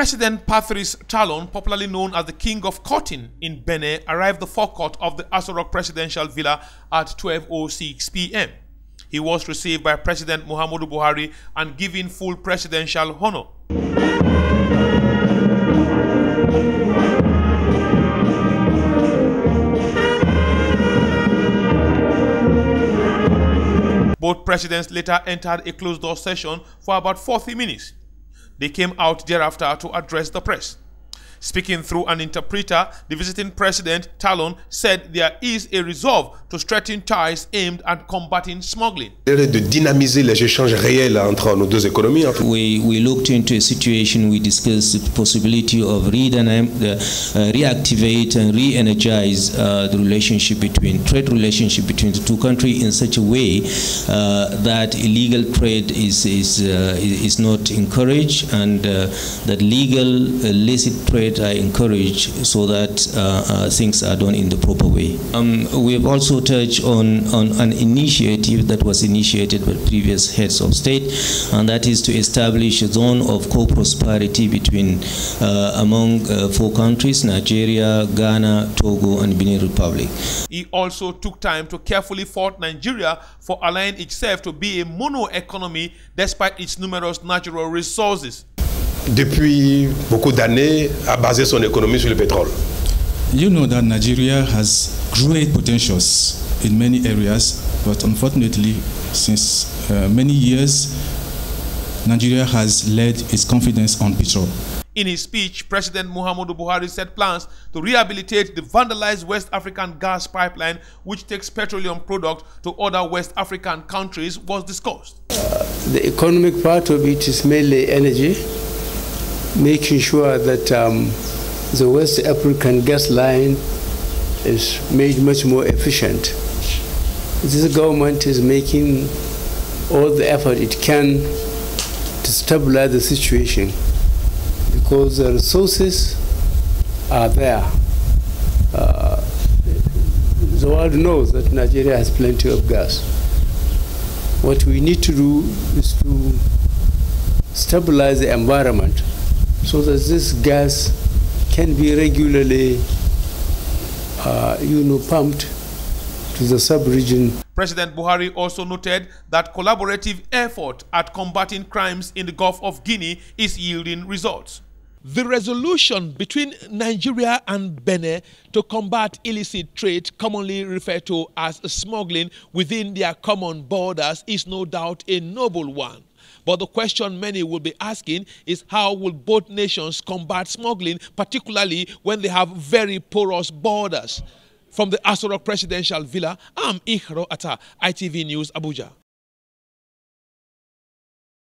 President Patrice Talon, popularly known as the King of Cotton in Benin, arrived the forecourt of the Aso Presidential Villa at 12.06 p.m. He was received by President Muhammadu Buhari and given full presidential honor. Both presidents later entered a closed-door session for about 40 minutes. They came out thereafter to address the press. Speaking through an interpreter, the visiting president, Talon, said there is a resolve to strengthen ties aimed at combating smuggling. De dynamiser les échanges réels entre nos deux économies. We, we looked into a situation, we discussed the possibility of re uh, reactivate and re-energize uh, the relationship between, trade relationship between the two countries in such a way uh, that illegal trade is, is, uh, is not encouraged and uh, that legal illicit trade are encourage so that uh, uh, things are done in the proper way. Um, we have also touched on, on an initiative that was initiated by previous heads of state, and that is to establish a zone of co-prosperity between uh, among uh, four countries, Nigeria, Ghana, Togo, and Benin Republic. He also took time to carefully fault Nigeria for allowing itself to be a mono economy despite its numerous natural resources depuis beaucoup d'années, a basé son économie sur le pétrole. You know that Nigeria has great potentials in many areas, but unfortunately, since uh, many years, Nigeria has led its confidence on petrol. In his speech, President Muhammadu Buhari said plans to rehabilitate the vandalized West African gas pipeline, which takes petroleum products to other West African countries, was discussed. Uh, the economic part of it is mainly energy making sure that um, the West African gas line is made much more efficient. This government is making all the effort it can to stabilize the situation because the resources are there. Uh, the world knows that Nigeria has plenty of gas. What we need to do is to stabilize the environment so that this gas can be regularly, uh, you know, pumped to the sub-region. President Buhari also noted that collaborative effort at combating crimes in the Gulf of Guinea is yielding results. The resolution between Nigeria and Benin to combat illicit trade, commonly referred to as smuggling within their common borders, is no doubt a noble one. But the question many will be asking is how will both nations combat smuggling, particularly when they have very porous borders? From the Aso Presidential Villa, I'm Ikharo Attah, ITV News, Abuja.